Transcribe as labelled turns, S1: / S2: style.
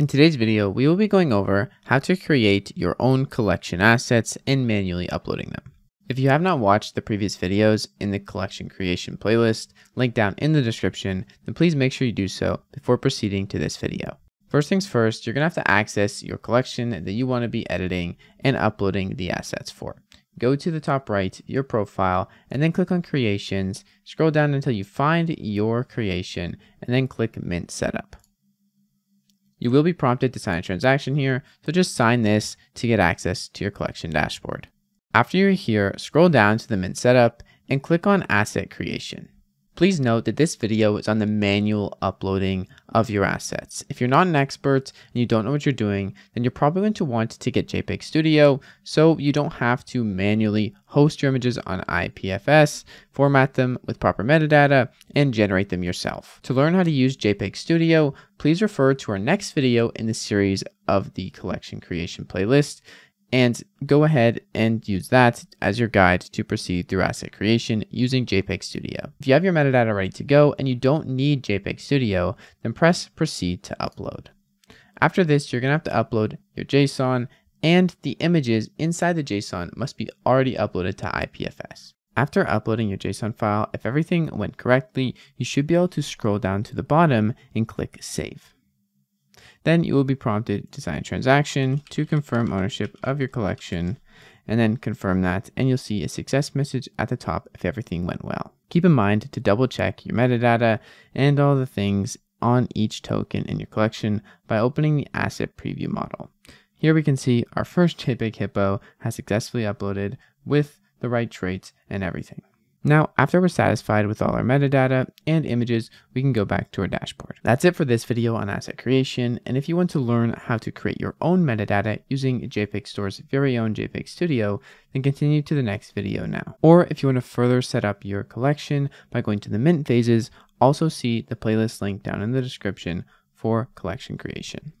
S1: In today's video, we will be going over how to create your own collection assets and manually uploading them. If you have not watched the previous videos in the collection creation playlist, linked down in the description, then please make sure you do so before proceeding to this video. First things first, you're going to have to access your collection that you want to be editing and uploading the assets for. Go to the top right, your profile, and then click on creations, scroll down until you find your creation, and then click mint setup. You will be prompted to sign a transaction here, so just sign this to get access to your collection dashboard. After you're here, scroll down to the Mint Setup and click on Asset Creation. Please note that this video is on the manual uploading of your assets. If you're not an expert and you don't know what you're doing, then you're probably going to want to get JPEG Studio so you don't have to manually host your images on IPFS, format them with proper metadata, and generate them yourself. To learn how to use JPEG Studio, please refer to our next video in the series of the collection creation playlist and go ahead and use that as your guide to proceed through asset creation using JPEG Studio. If you have your metadata ready to go and you don't need JPEG Studio, then press proceed to upload. After this, you're gonna have to upload your JSON and the images inside the JSON must be already uploaded to IPFS. After uploading your JSON file, if everything went correctly, you should be able to scroll down to the bottom and click save. Then you will be prompted to sign a transaction to confirm ownership of your collection and then confirm that and you'll see a success message at the top if everything went well. Keep in mind to double check your metadata and all the things on each token in your collection by opening the asset preview model. Here we can see our first JPEG hippo has successfully uploaded with the right traits and everything. Now, after we're satisfied with all our metadata and images, we can go back to our dashboard. That's it for this video on asset creation. And if you want to learn how to create your own metadata using JPG Store's very own JPEG Studio, then continue to the next video now. Or if you want to further set up your collection by going to the mint phases, also see the playlist link down in the description for collection creation.